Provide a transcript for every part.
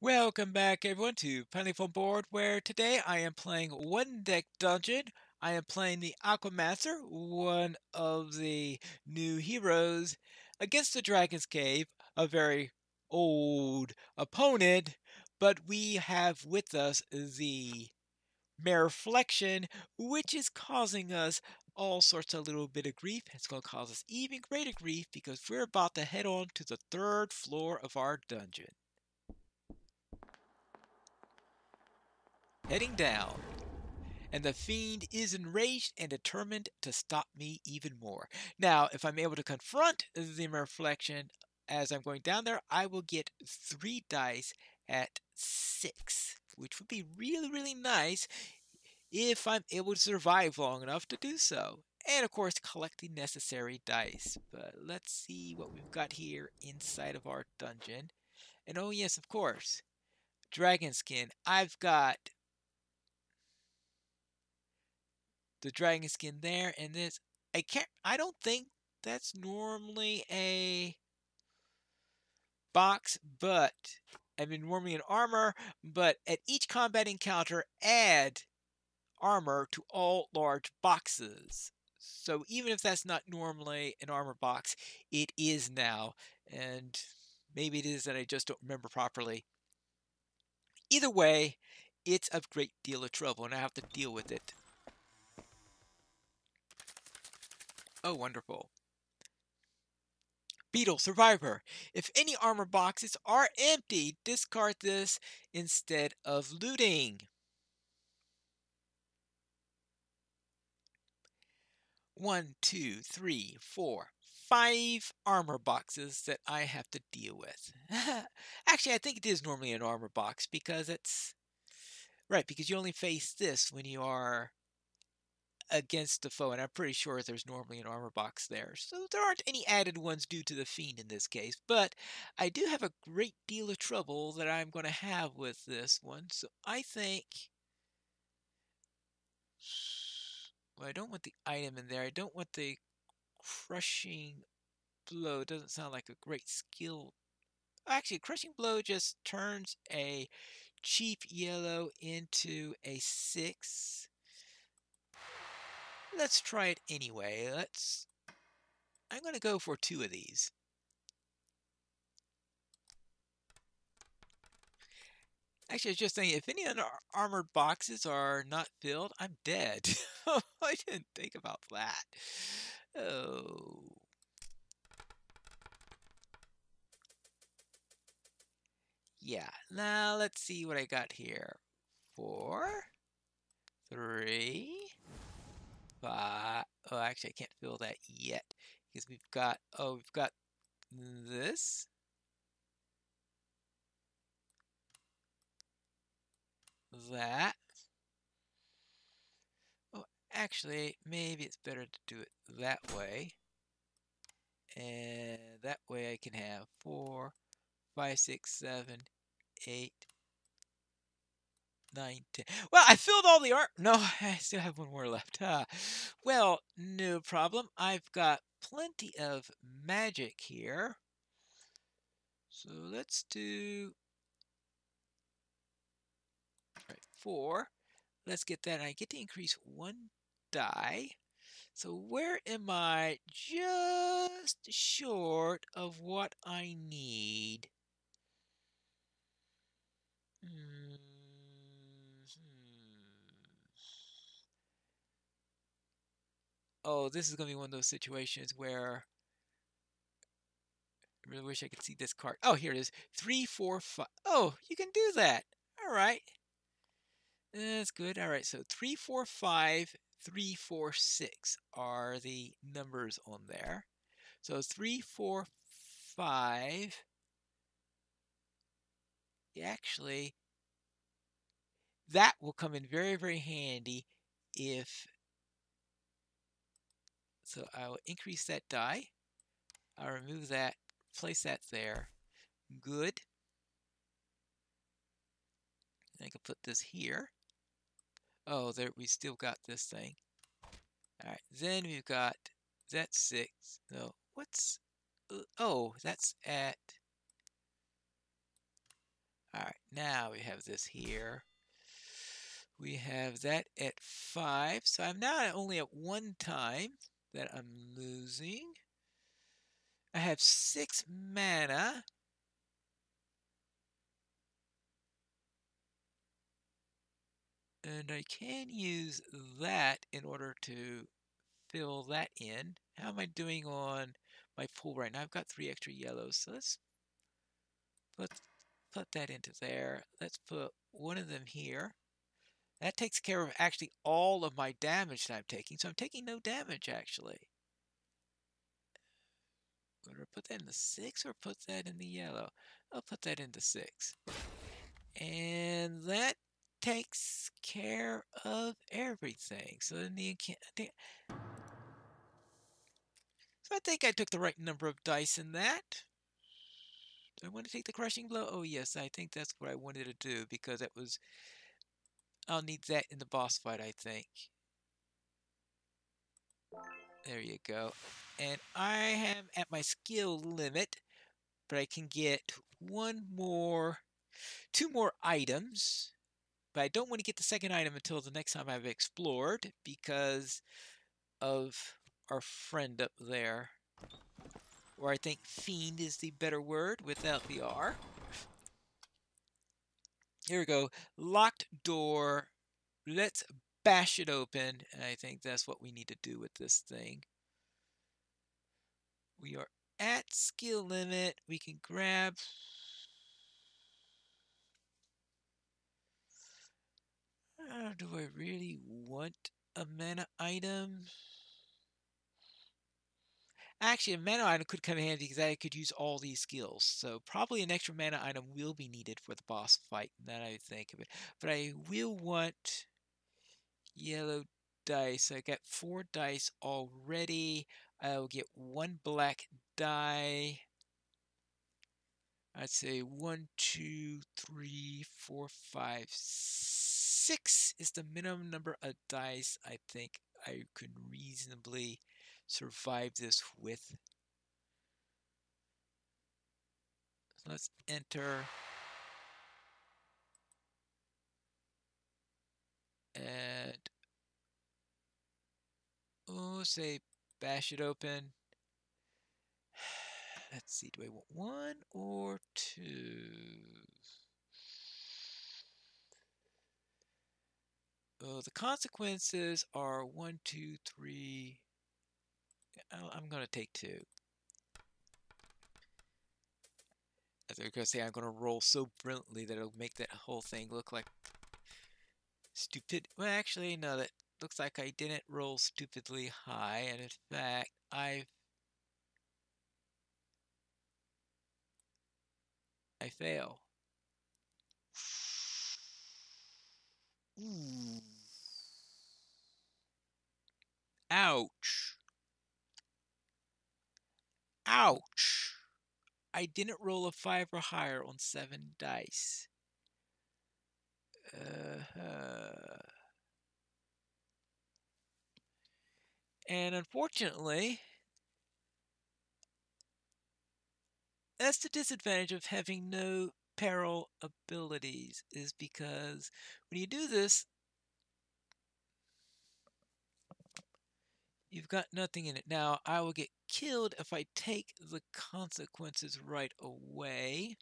Welcome back everyone to Pineleaf on Board where today I am playing one deck dungeon. I am playing the Aquamaster, one of the new heroes, against the Dragon's Cave, a very old opponent, but we have with us the Mareflection, which is causing us all sorts of little bit of grief. It's going to cause us even greater grief because we're about to head on to the third floor of our dungeon. Heading down. And the fiend is enraged and determined to stop me even more. Now, if I'm able to confront the reflection as I'm going down there, I will get three dice at six, which would be really, really nice if I'm able to survive long enough to do so. And of course, collect the necessary dice. But let's see what we've got here inside of our dungeon. And oh, yes, of course, dragon skin. I've got the dragon skin there and this I can't I don't think that's normally a box but I mean normally an armor but at each combat encounter add armor to all large boxes. So even if that's not normally an armor box it is now. And maybe it is that I just don't remember properly. Either way it's a great deal of trouble and I have to deal with it Oh, wonderful. Beetle Survivor. If any armor boxes are empty, discard this instead of looting. One, two, three, four, five armor boxes that I have to deal with. Actually, I think it is normally an armor box because it's. Right, because you only face this when you are against the foe, and I'm pretty sure there's normally an armor box there. So there aren't any added ones due to the fiend in this case, but I do have a great deal of trouble that I'm going to have with this one. So I think. Well, I don't want the item in there. I don't want the crushing blow. It doesn't sound like a great skill. Actually, crushing blow just turns a cheap yellow into a six let's try it anyway. Let's. I'm going to go for two of these. Actually, I was just saying, if any other armored boxes are not filled, I'm dead. Oh, I didn't think about that. Oh. Yeah, now let's see what I got here. Four, three, Oh, actually, I can't fill that yet because we've got, oh, we've got this. That. Oh, actually, maybe it's better to do it that way. And that way I can have four, five, six, seven, eight, nine, ten. Well, I filled all the art. No, I still have one more left. Uh, well, no problem. I've got plenty of magic here. So let's do right, four. Let's get that. I get to increase one die. So where am I just short of what I need? Hmm. Oh, this is going to be one of those situations where I really wish I could see this card. Oh, here it is. Three, four, five. Oh, you can do that. All right. That's good. All right. So three, four, five, three, four, six are the numbers on there. So three, four, five. Actually, that will come in very, very handy if so I will increase that die. I'll remove that, place that there. Good. I can put this here. Oh, there we still got this thing. Alright, then we've got that six. No, what's uh, oh, that's at Alright, now we have this here. We have that at 5. So I'm now only at one time that I'm losing. I have 6 mana. And I can use that in order to fill that in. How am I doing on my pool right now? I've got three extra yellows, so let's put, put that into there. Let's put one of them here. That takes care of actually all of my damage that I'm taking, so I'm taking no damage actually. Would I put that in the six or put that in the yellow? I'll put that in the six. And that takes care of everything. So in the so I think I took the right number of dice in that. Do I want to take the crushing blow? Oh yes, I think that's what I wanted to do because it was I'll need that in the boss fight, I think. There you go. And I am at my skill limit, but I can get one more, two more items. But I don't want to get the second item until the next time I've explored because of our friend up there. Or I think fiend is the better word without the R. Here we go. Locked door. Let's bash it open. And I think that's what we need to do with this thing. We are at skill limit. We can grab Uh, do I really want a mana item? Actually, a mana item could come in handy because I could use all these skills. So probably an extra mana item will be needed for the boss fight, now I think of it. But I will want yellow dice. I got four dice already. I'll get one black die. I'd say one, two, three, four, five, six is the minimum number of dice I think I could reasonably survive this with. Let's enter. And oh, say bash it open. Let's see, do I want one or two? Oh, the consequences are one, two, three. I'm going to take two. I was to say, I'm going to roll so brilliantly that it'll make that whole thing look like stupid. Well, actually, no, that looks like I didn't roll stupidly high, and in fact, I've I fail. Ooh. Ouch. Ouch. I didn't roll a 5 or higher on 7 dice. Uh -huh. And unfortunately, that's the disadvantage of having no peril abilities is because when you do this, you've got nothing in it. Now, I will get killed if I take the consequences right away.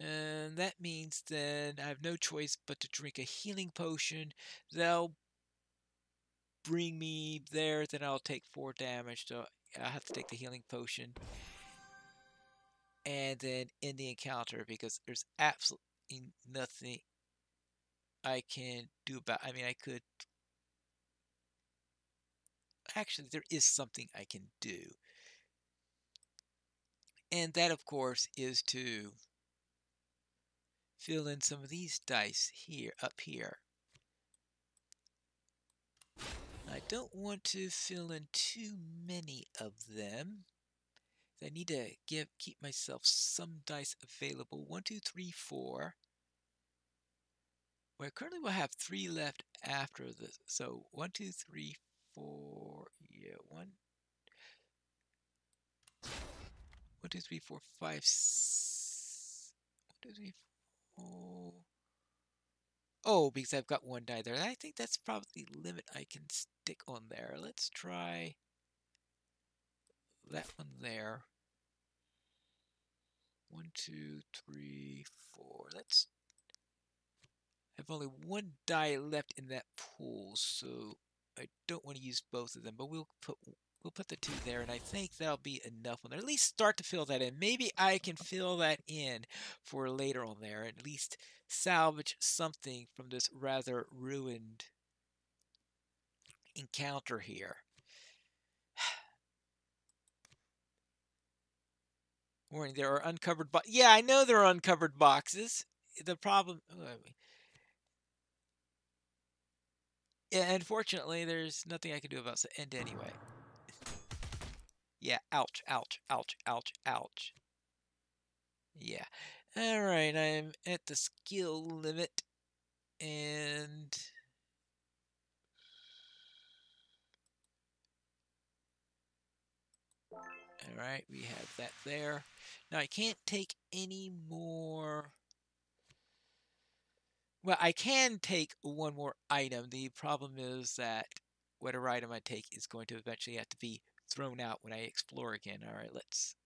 And that means then I have no choice but to drink a healing potion. They'll bring me there, then I'll take four damage. So I have to take the healing potion and then end the encounter because there's absolutely nothing I can do about. I mean, I could actually there is something I can do, and that, of course, is to fill in some of these dice here up here. I don't want to fill in too many of them. I need to give keep myself some dice available. One, two, three, four. Well, currently will have three left after this. So one, two, three, four. Yeah, one. One, two, three, four, five. two, three, four. Oh, because I've got one die there. I think that's probably the limit I can stick on there. Let's try that one there. One, two, three, four. Let's I have only one die left in that pool, so I don't want to use both of them, but we'll put we'll put the two there, and I think that'll be enough on there. At least start to fill that in. Maybe I can fill that in for later on there, at least salvage something from this rather ruined encounter here. Warning, there are uncovered boxes. Yeah, I know there are uncovered boxes. The problem... Oh, yeah, unfortunately, there's nothing I can do about the end anyway. Yeah, ouch, ouch, ouch, ouch, ouch. Yeah. Alright, I'm at the skill limit. And... Alright, we have that there. Now, I can't take any more... Well, I can take one more item. The problem is that whatever item I take is going to eventually have to be thrown out when I explore again. All right, let's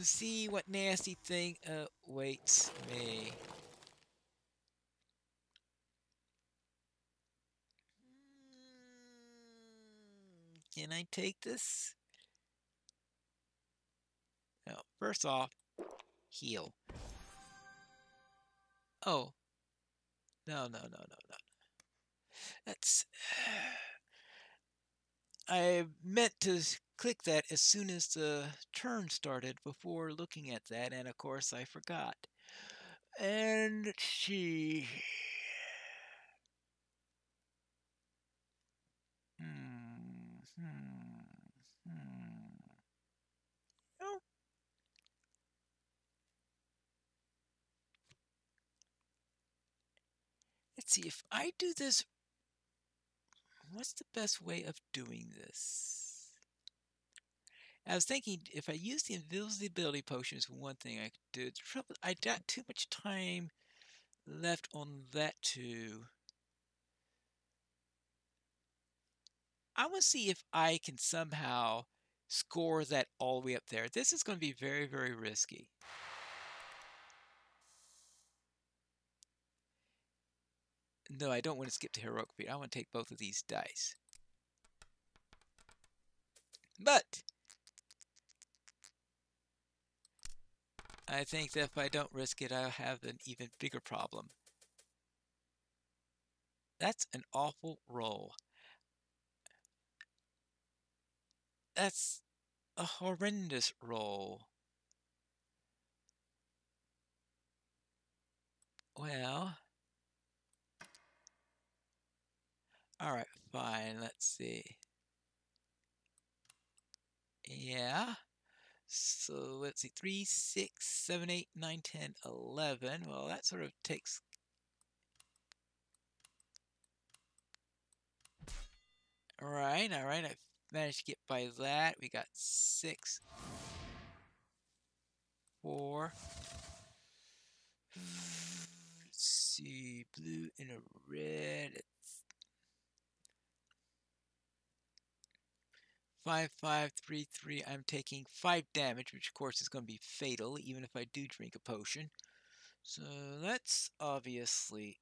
see what nasty thing uh, awaits me. Hmm, can I take this? Now, first off, heal. Oh. No, no, no, no, no. That's... I meant to click that as soon as the turn started before looking at that, and of course I forgot. And she. Let's see if I do this what's the best way of doing this? I was thinking if I use the invisibility potions, one thing I could do. Trouble, I got too much time left on that too. I want to see if I can somehow score that all the way up there. This is going to be very, very risky. No, I don't want to skip to heroic feat. I want to take both of these dice. But I think that if I don't risk it, I'll have an even bigger problem. That's an awful roll. That's a horrendous roll. Well... All right, fine. Let's see. Yeah. So let's see. 3, 6, 7, 8, 9, 10, 11. Well, that sort of takes... All right, all right. I managed to get by that. We got 6, 4. Let's see. Blue and a red. 5533, I'm taking 5 damage, which of course is going to be fatal, even if I do drink a potion. So that's obviously,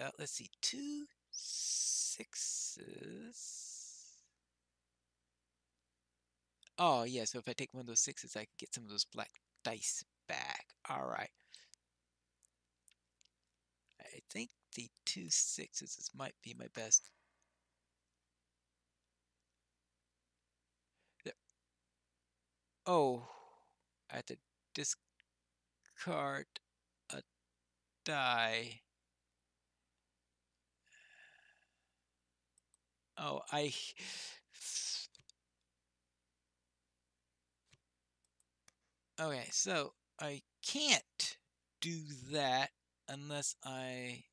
uh, let's see, two sixes. Oh, yeah, so if I take one of those sixes, I can get some of those black dice back. All right. I think the two sixes might be my best Oh, I have to discard a die. Oh, I... Okay, so I can't do that unless I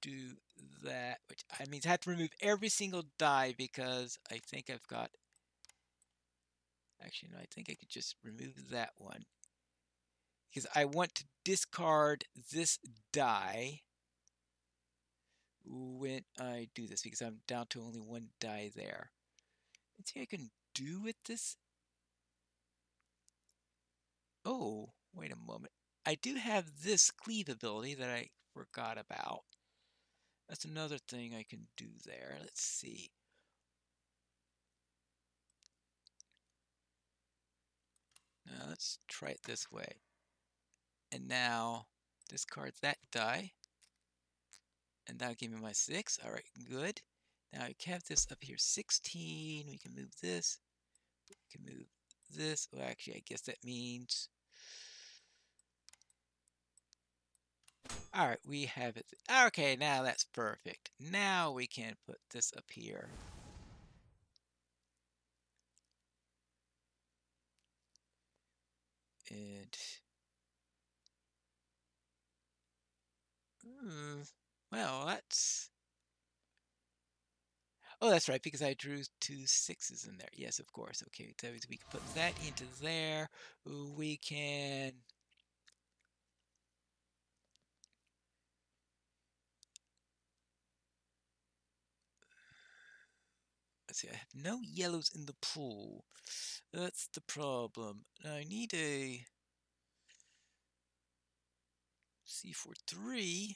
do that, which I mean I have to remove every single die because I think I've got Actually, no, I think I could just remove that one. because I want to discard this die when I do this because I'm down to only one die there. Let's see I can do with this. Oh, wait a moment. I do have this cleave ability that I forgot about. That's another thing I can do there. Let's see. Now let's try it this way. And now discard that die. And that'll give me my 6. Alright, good. Now we have this up here 16. We can move this. We can move this. Well, actually, I guess that means... Alright, we have it. Okay, now that's perfect. Now we can put this up here. And... Hmm, well, that's... Oh, that's right, because I drew two sixes in there. Yes, of course. Okay, so we can put that into there. We can... Let's see, I have no yellows in the pool. That's the problem. I need a C43.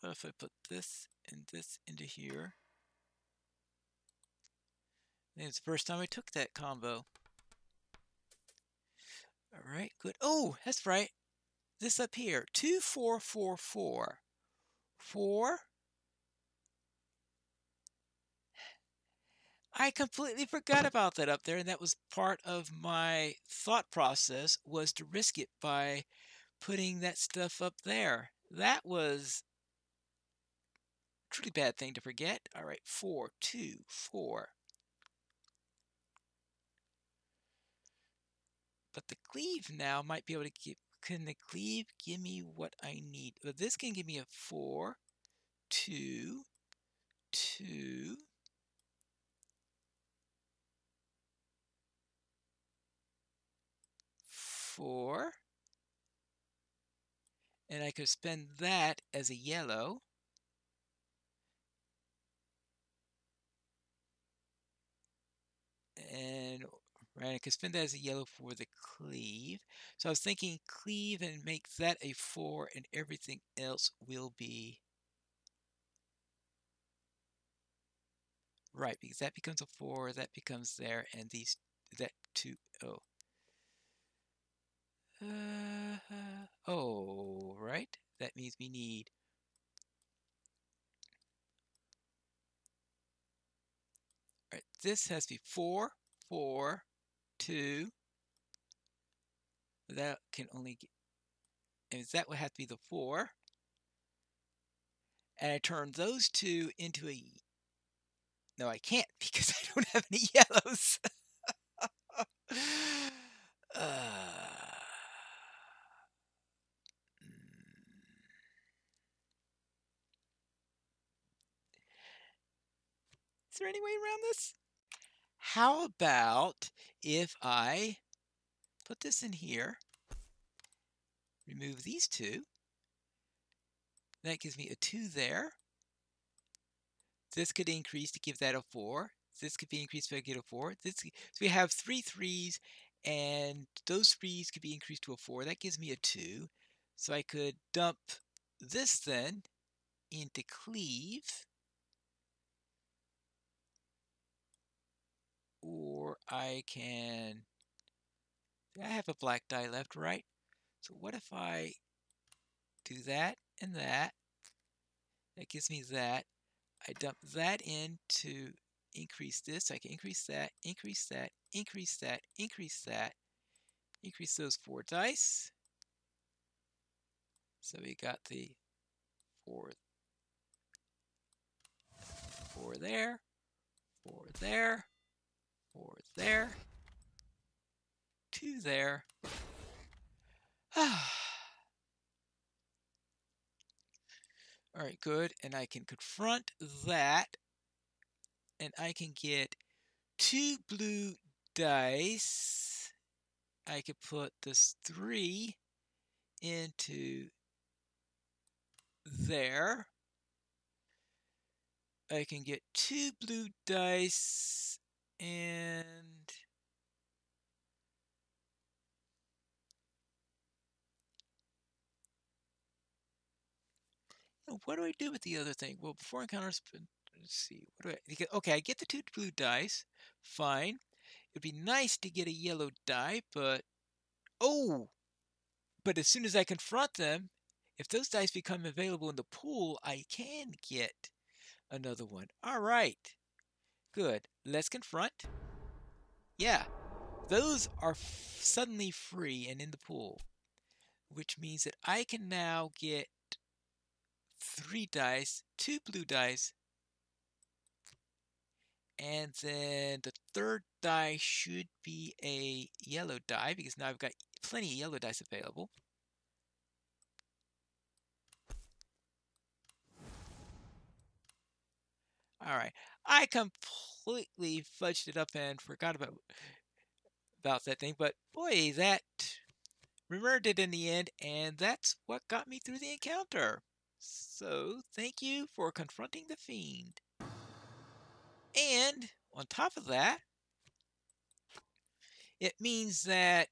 What if I put this and this into here? it's the first time I took that combo. All right, good. Oh, that's right. This up here, two, four, four, four, four. I completely forgot about that up there, and that was part of my thought process was to risk it by putting that stuff up there. That was truly bad thing to forget. All right, four, two, four. But the cleave now might be able to give, can the cleave give me what I need? Well, this can give me a four, two, four, and I could spend that as a yellow. and right, I could spend that as a yellow for the cleave. So I was thinking cleave and make that a 4 and everything else will be right because that becomes a 4, that becomes there, and these that 2 oh. Uh, oh, right. That means we need Right, this has to be 4, 4, 2. That can only get, and that would have to be the 4. And I turn those two into a, no, I can't because I don't have any yellows. uh, there any way around this? How about if I put this in here, remove these two, that gives me a 2 there. This could increase to give that a 4. This could be increased I get a 4. This, so we have three threes, and those threes could be increased to a 4. That gives me a 2. So I could dump this then into cleave. Or I can, I have a black die left, right? So what if I do that and that? That gives me that. I dump that in to increase this. I can increase that, increase that, increase that, increase that, increase those four dice. So we got the four, four there, four there, Four there. Two there. All right, good. And I can confront that. And I can get two blue dice. I could put this 3 into there. I can get two blue dice and what do I do with the other thing? Well, before encounters, let's see. What do I? Okay, I get the two blue dice. Fine. It'd be nice to get a yellow die, but oh, but as soon as I confront them, if those dice become available in the pool, I can get another one. All right. Good. Let's confront. Yeah. Those are suddenly free and in the pool, which means that I can now get three dice, two blue dice, and then the third die should be a yellow die because now I've got plenty of yellow dice available. All right. I completely fudged it up and forgot about about that thing, but boy, that remembered it in the end, and that's what got me through the encounter. So, thank you for confronting the fiend. And on top of that, it means that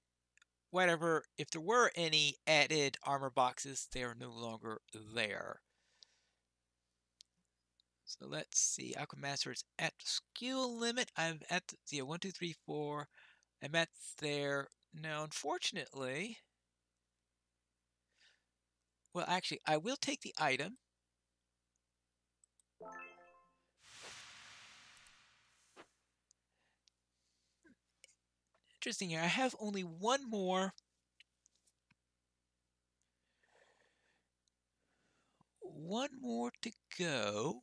whatever, if there were any added armor boxes, they are no longer there. So let's see. Aquamaster is at skill limit. I'm at the, one, two, three, four. I'm at there. Now, unfortunately, well, actually, I will take the item. Interesting here. I have only one more one more to go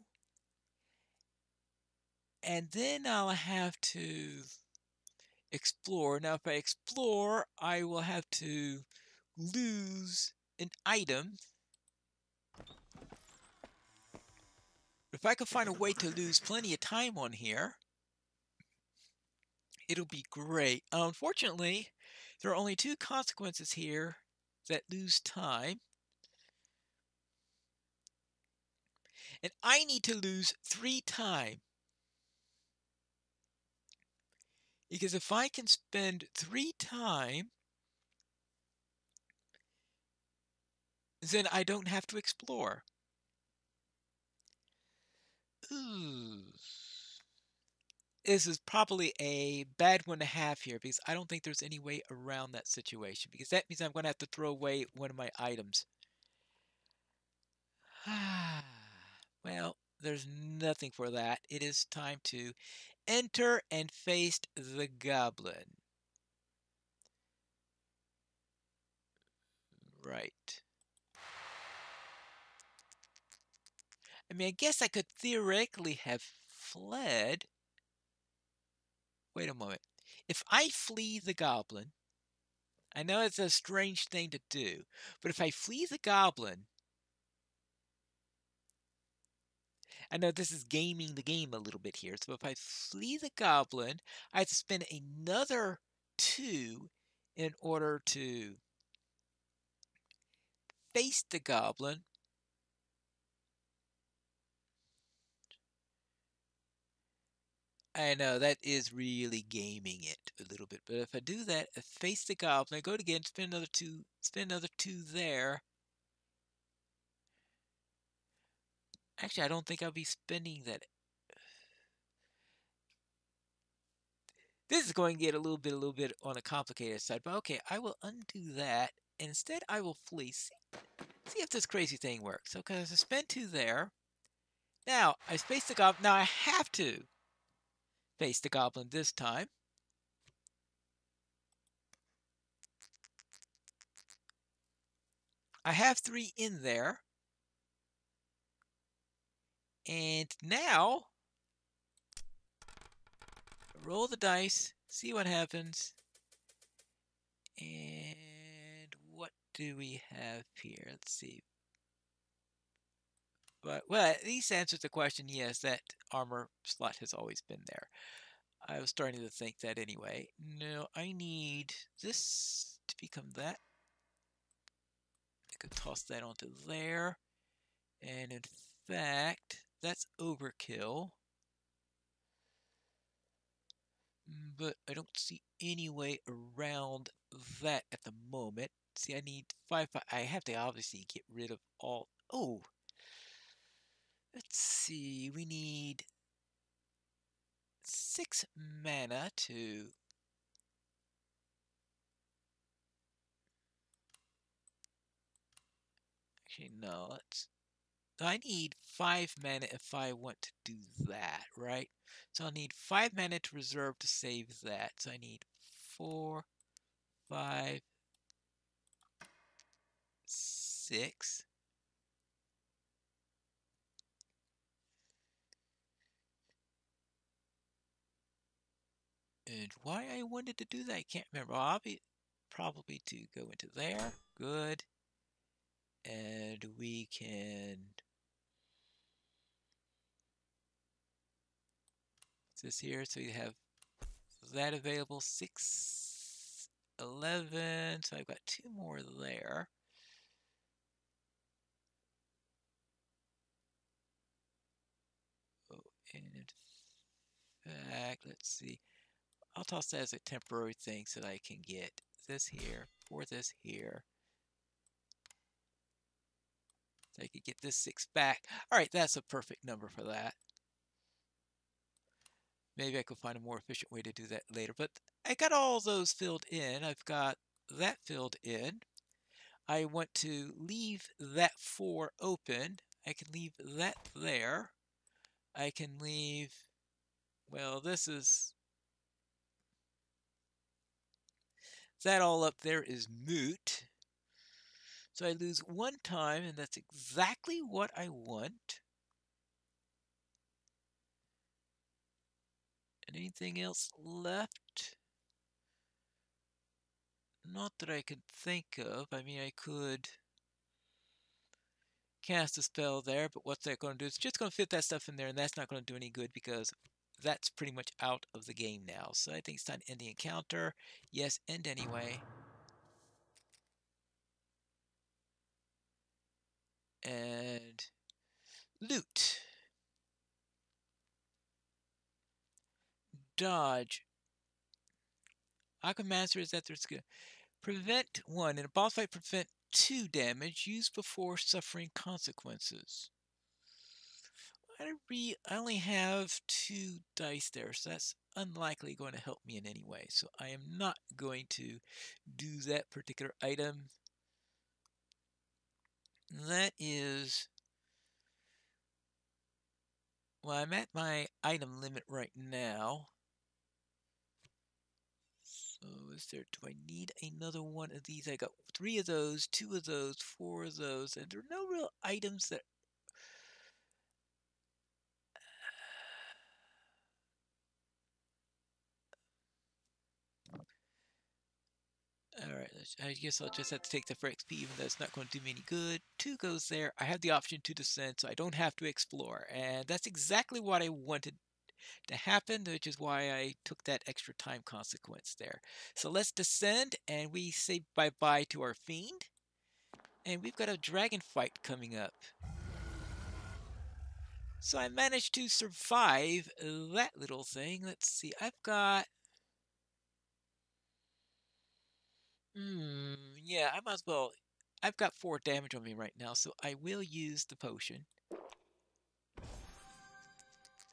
and then I'll have to explore. Now, if I explore, I will have to lose an item. If I could find a way to lose plenty of time on here, it'll be great. Unfortunately, there are only two consequences here that lose time. And I need to lose three time Because if I can spend three time, then I don't have to explore. Ooh. This is probably a bad one to have here because I don't think there's any way around that situation because that means I'm going to have to throw away one of my items. well, there's nothing for that. It is time to enter and face the goblin. Right. I mean, I guess I could theoretically have fled. Wait a moment. If I flee the goblin, I know it's a strange thing to do, but if I flee the goblin, I know this is gaming the game a little bit here. So if I flee the goblin, I have to spend another two in order to face the goblin. I know that is really gaming it a little bit, but if I do that, I face the goblin, I go again, spend another two, spend another two there, Actually, I don't think I'll be spending that. This is going to get a little bit, a little bit on a complicated side, but okay, I will undo that. Instead, I will flee. See, see if this crazy thing works. Okay, so spend two there. Now, I space the goblin. Now, I have to face the goblin this time. I have three in there. And now, roll the dice, see what happens. And what do we have here? Let's see. But, well, at least answers the question, yes, that armor slot has always been there. I was starting to think that anyway. No, I need this to become that. I could toss that onto there. And in fact, that's overkill. Mm, but I don't see any way around that at the moment. See, I need five, five. I have to obviously get rid of all. Oh, let's see. We need six mana to actually no let's I need five mana if I want to do that right so I'll need five mana to reserve to save that so I need four five six And why I wanted to do that, I can't remember. Probably to go into there. Good. And we can... this here? So you have that available. 6, 11. So I've got two more there. Oh, and in fact, let's see. I'll toss that as a temporary thing so that I can get this here for this here. So I could get this six back. All right, that's a perfect number for that. Maybe I could find a more efficient way to do that later. But I got all those filled in. I've got that filled in. I want to leave that 4 open. I can leave that there. I can leave, well, this is That all up there is moot. So I lose one time, and that's exactly what I want. Anything else left? Not that I can think of. I mean, I could cast a spell there, but what's that going to do? It's just going to fit that stuff in there, and that's not going to do any good because that's pretty much out of the game now. So I think it's time to end the encounter. Yes, end anyway. And loot. Dodge. i Aquamaster is that there's good. Prevent one. In a boss fight, prevent two damage used before suffering consequences. I, re I only have two dice there, so that's unlikely going to help me in any way. So I am not going to do that particular item. That is... Well, I'm at my item limit right now. So is there, do I need another one of these? I got three of those, two of those, four of those, and there are no real items that Alright, I guess I'll just have to take the for XP even though it's not going to do me any good. Two goes there. I have the option to descend so I don't have to explore. And that's exactly what I wanted to happen, which is why I took that extra time consequence there. So let's descend and we say bye-bye to our fiend. And we've got a dragon fight coming up. So I managed to survive that little thing. Let's see, I've got Hmm, yeah, I might as well. I've got four damage on me right now, so I will use the potion.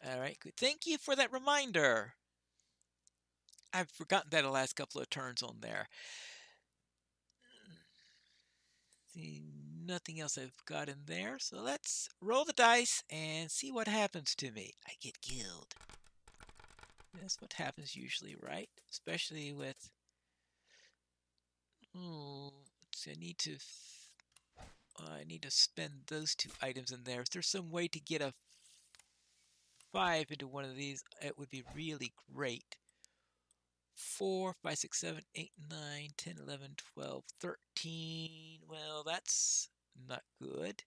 Alright, good. Thank you for that reminder. I've forgotten that the last couple of turns on there. See, nothing else I've got in there, so let's roll the dice and see what happens to me. I get killed. That's what happens usually, right? Especially with Oh, I need to. I need to spend those two items in there. Is there. Some way to get a five into one of these, it would be really great. 4, 5, 6, 7, 8, 9, 10, 11, 12, 13. Well, that's not good.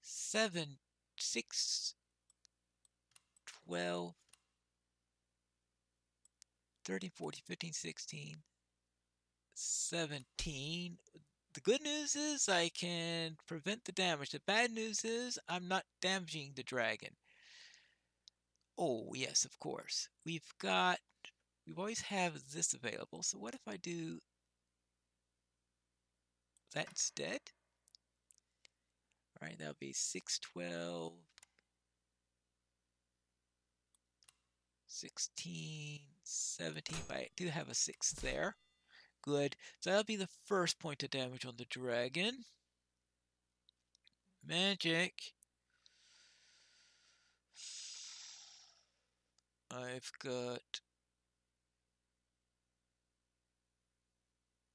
7, 6, 12, 13, 14, 15, 16, 17. The good news is I can prevent the damage. The bad news is I'm not damaging the dragon. Oh, yes, of course. We've got, we always have this available. So what if I do that instead? All right, that'll be 612, 16, 17, but I do have a 6 there. Good. So that'll be the first point of damage on the dragon. Magic. I've got...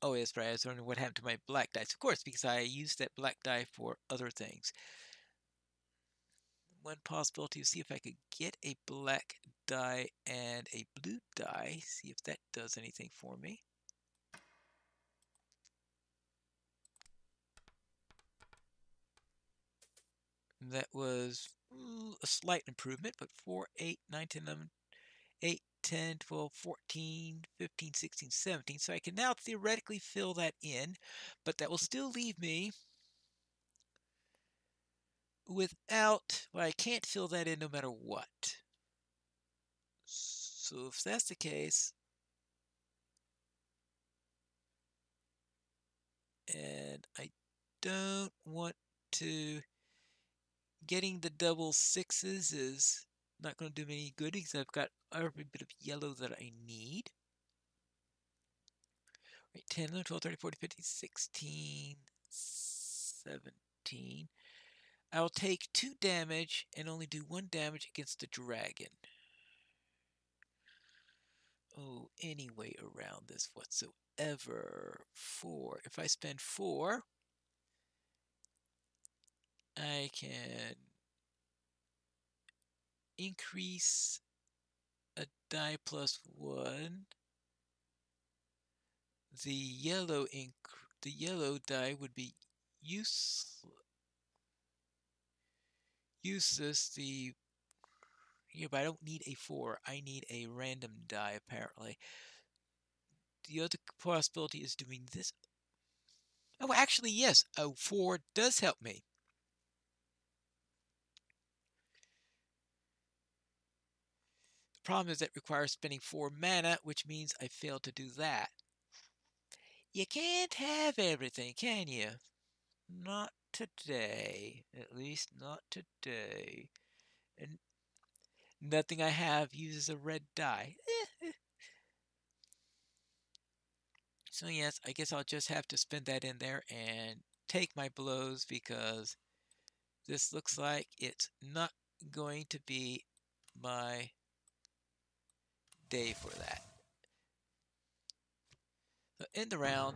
Oh, yes, right. I was wondering what happened to my black dice. Of course, because I used that black die for other things. One possibility is see if I could get a black die and a blue die. See if that does anything for me. That was a slight improvement, but 4, 8, 9, 10, 11, 8, 10, 12, 14, 15, 16, 17. So I can now theoretically fill that in, but that will still leave me without, well, I can't fill that in no matter what. So if that's the case, and I don't want to getting the double sixes is not going to do me any good because I've got every bit of yellow that I need. Right, 10, 11, 12, 13, 14, 15, 16, 17. I'll take two damage and only do one damage against the dragon. Oh, any way around this whatsoever. Four. If I spend four, I can increase a die plus one. The yellow inc the yellow die would be use useless. The yeah, but I don't need a four. I need a random die apparently. The other possibility is doing this. Oh, actually, yes, a four does help me. Problem is it requires spending 4 mana, which means I failed to do that. You can't have everything, can you? Not today. At least not today. And nothing I have uses a red die. Eh, eh. so yes, I guess I'll just have to spend that in there and take my blows because this looks like it's not going to be my day for that. So in the round,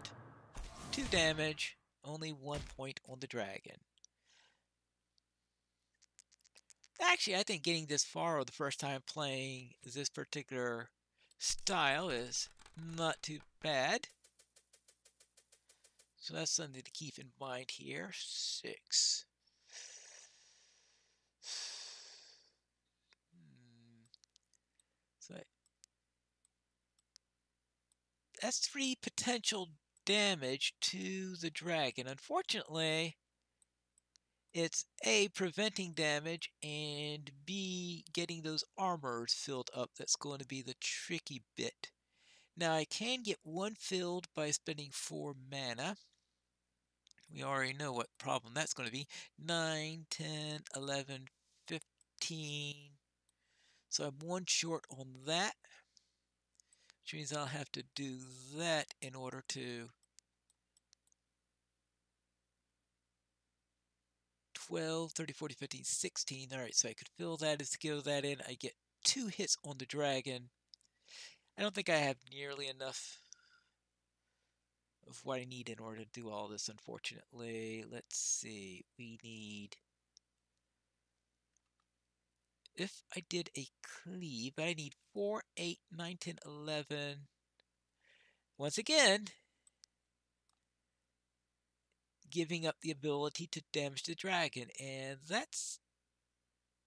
two damage, only one point on the dragon. Actually, I think getting this far the first time playing this particular style is not too bad. So that's something to keep in mind here. Six. Hmm. So that's three potential damage to the dragon. Unfortunately, it's A, preventing damage, and B, getting those armors filled up. That's going to be the tricky bit. Now, I can get one filled by spending four mana. We already know what problem that's going to be. 9, 10, 11, 15. So I'm one short on that which means I'll have to do that in order to 12, 30, 40, 50, 16. All right, so I could fill that and skill that in. I get two hits on the dragon. I don't think I have nearly enough of what I need in order to do all this, unfortunately. Let's see. We need if I did a cleave, I need 4, 8, 9, 10, 11. Once again, giving up the ability to damage the dragon. And that's...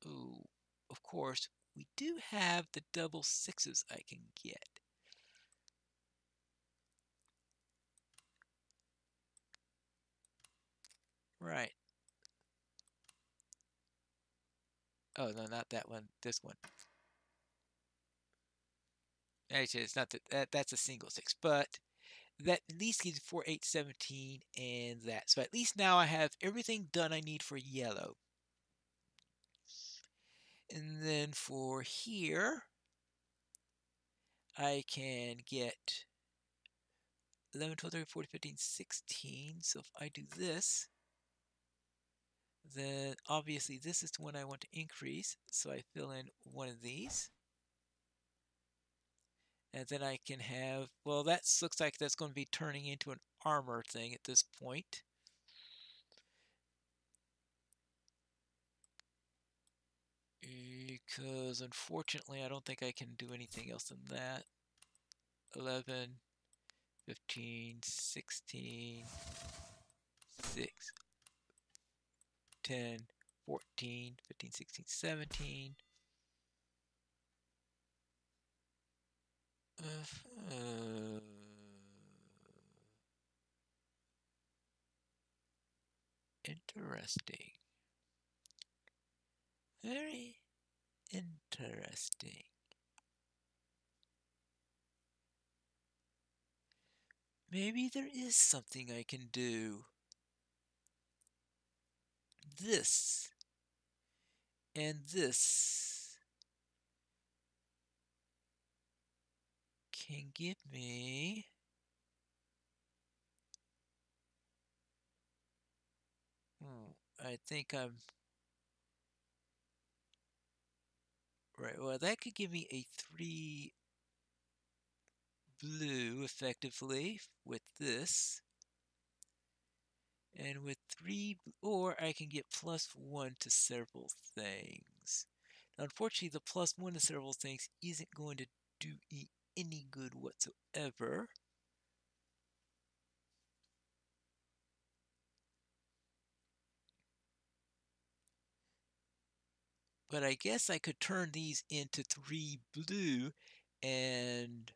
Ooh, of course, we do have the double sixes I can get. Right. Oh, no, not that one. This one. Actually, it's not that, that that's a single six, but that at least gives 4, 8, 17, and that. So at least now I have everything done I need for yellow. And then for here, I can get 11, 12, 13, 14, 15, 16. So if I do this, then obviously this is the one I want to increase. So I fill in one of these. And then I can have, well, that looks like that's going to be turning into an armor thing at this point. Because unfortunately, I don't think I can do anything else than that. 11, 15, 16, 6, 10, 14, 15, 16, 17. Uh, interesting. Very interesting. Maybe there is something I can do. This and this can give me hmm, I think I'm right. Well, that could give me a three blue effectively with this. And with three, or I can get plus one to several things. Now, unfortunately, the plus one to several things isn't going to do any good whatsoever. But I guess I could turn these into three blue and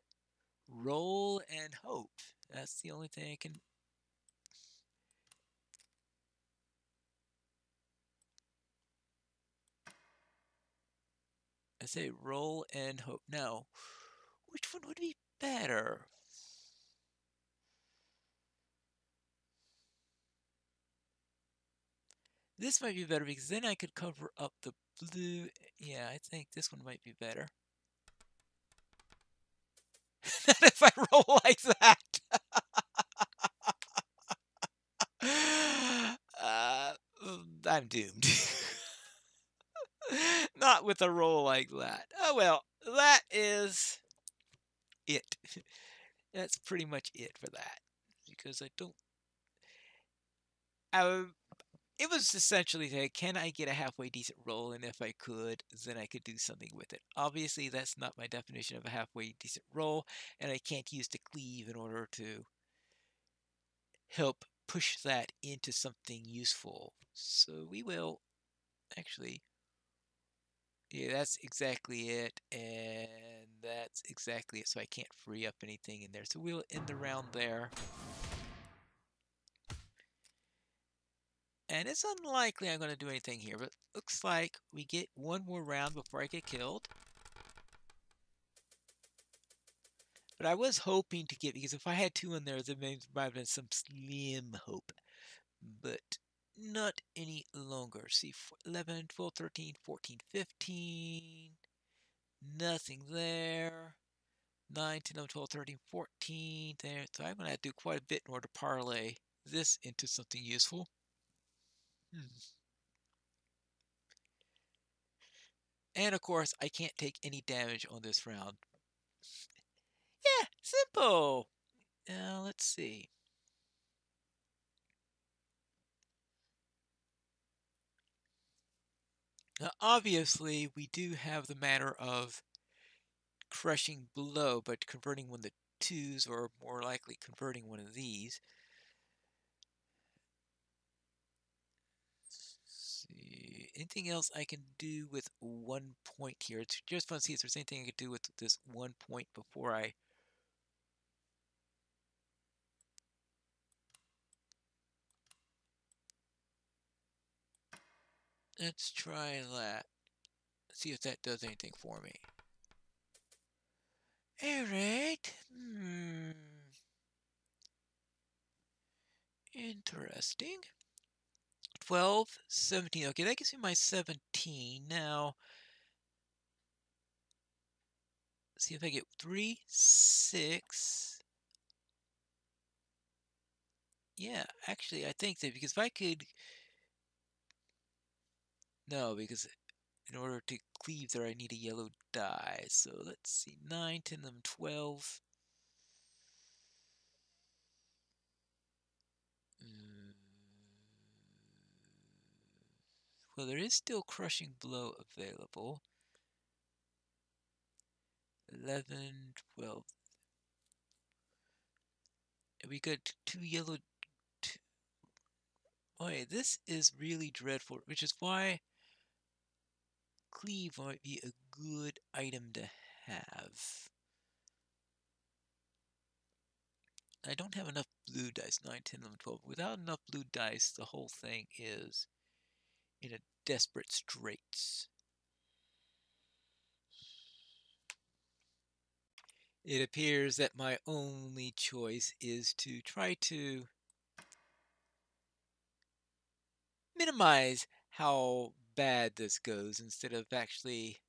roll and hope. That's the only thing I can I say roll and hope. Now, which one would be better? This might be better because then I could cover up the blue. Yeah, I think this one might be better. if I roll like that. uh, I'm doomed. Not with a roll like that. Oh well, that is it. That's pretty much it for that. Because I don't. I, it was essentially say, can I get a halfway decent roll? And if I could, then I could do something with it. Obviously, that's not my definition of a halfway decent roll, and I can't use the cleave in order to help push that into something useful. So we will actually yeah, that's exactly it, and that's exactly it. So I can't free up anything in there. So we'll end the round there. And it's unlikely I'm going to do anything here, but looks like we get one more round before I get killed. But I was hoping to get, because if I had two in there, there might have been some slim hope. But not any longer. See, 11, 12, 13, 14, 15. Nothing there. 9, 10, 11, 12, 13, 14 there. So I'm going to have to do quite a bit in order to parlay this into something useful. Hmm. And of course, I can't take any damage on this round. Yeah, simple. Now, let's see. Now, obviously, we do have the matter of crushing below, but converting one of the twos, or more likely converting one of these. see. Anything else I can do with one point here? It's just fun to see if there's anything I could do with this one point before I Let's try that. See if that does anything for me. Alright. Hmm. Interesting. 12, 17. Okay, that gives me my 17. Now, see if I get 3, 6. Yeah, actually, I think that because if I could... No, because in order to cleave there, I need a yellow die. So let's see, 9, 10, 11, 12. Mm. Well, there is still Crushing Blow available. 11, 12. We got two yellow... Oh, this is really dreadful, which is why cleave might be a good item to have. I don't have enough blue dice, 9, 10, 11, 12. Without enough blue dice, the whole thing is in a desperate straits. It appears that my only choice is to try to minimize how bad this goes instead of actually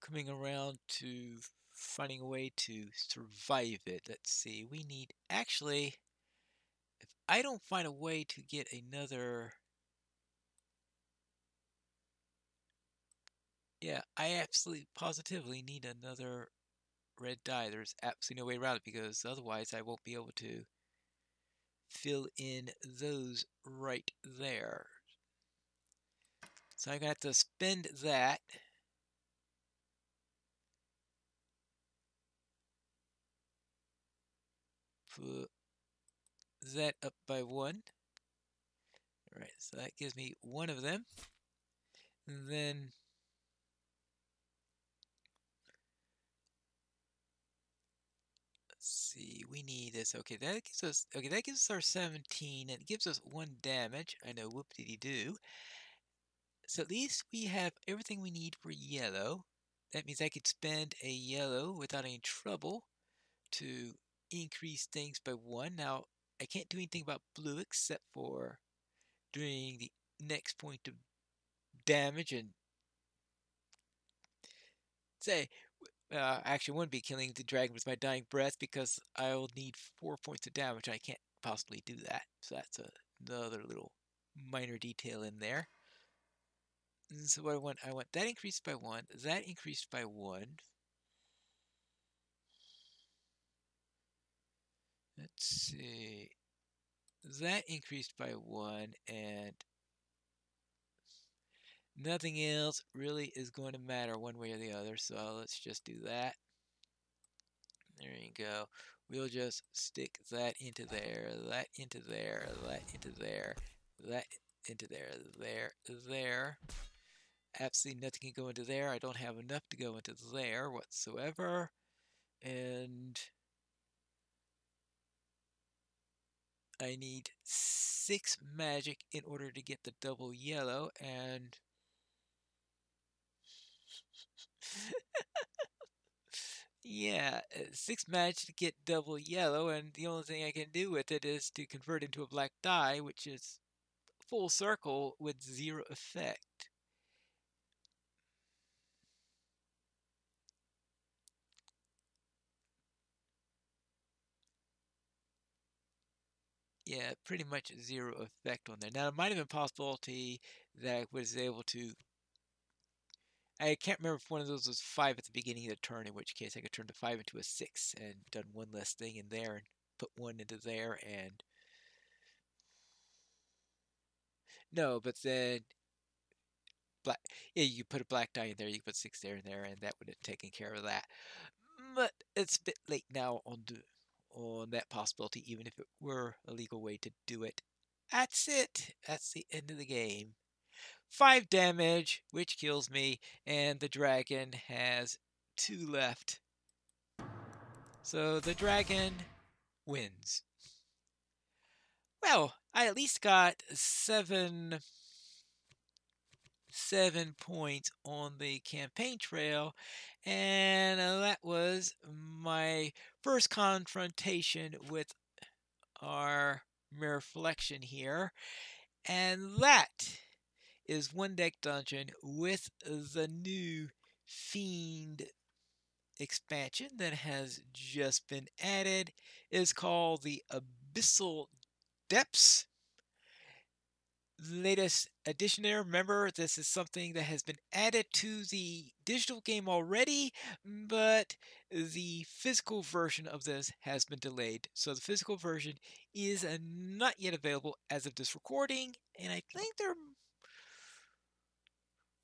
coming around to finding a way to survive it. Let's see, we need actually, if I don't find a way to get another, yeah, I absolutely positively need another red die. There's absolutely no way around it because otherwise I won't be able to fill in those right there. So I'm going to have to spend that. Put that up by one. All right, so that gives me one of them. And then see, we need this. Okay, that gives us okay, that gives us our 17, and it gives us one damage. I know whoop did he do. So at least we have everything we need for yellow. That means I could spend a yellow without any trouble to increase things by one. Now I can't do anything about blue except for doing the next point of damage and say uh, actually wouldn't be killing the dragon with my dying breath because I'll need four points of damage. I can't possibly do that. So that's a, another little minor detail in there. And so what I want, I want that increased by one, that increased by one. Let's see. That increased by one, and Nothing else really is going to matter one way or the other, so let's just do that. There you go. We'll just stick that into there, that into there, that into there, that into there, there, there. Absolutely nothing can go into there. I don't have enough to go into there whatsoever. And I need six magic in order to get the double yellow, and yeah, uh, six match to get double yellow, and the only thing I can do with it is to convert into a black die, which is full circle with zero effect. Yeah, pretty much zero effect on there. Now, it might have been possibility that I was able to I can't remember if one of those was five at the beginning of the turn, in which case I could turn the five into a six and done one less thing in there and put one into there and no, but then black yeah, you put a black die in there, you put six there and there, and that would have taken care of that. But it's a bit late now on the, on that possibility, even if it were a legal way to do it. That's it. That's the end of the game. 5 damage, which kills me, and the dragon has 2 left. So the dragon wins. Well, I at least got seven seven points on the campaign trail, and uh, that was my first confrontation with our reflection here, and that is one deck dungeon with the new Fiend expansion that has just been added. Is called the Abyssal Depths latest addition there. Remember, this is something that has been added to the digital game already, but the physical version of this has been delayed. So the physical version is not yet available as of this recording, and I think there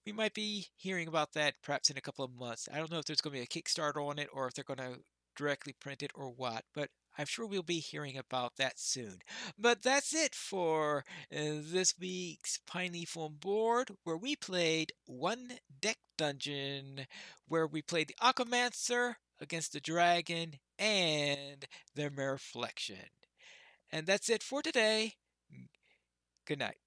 we might be hearing about that perhaps in a couple of months. I don't know if there's going to be a Kickstarter on it or if they're going to directly print it or what, but I'm sure we'll be hearing about that soon. But that's it for uh, this week's Pineleaf on Board, where we played one deck dungeon, where we played the Aquamancer against the Dragon and the mirror Reflection. And that's it for today. Good night.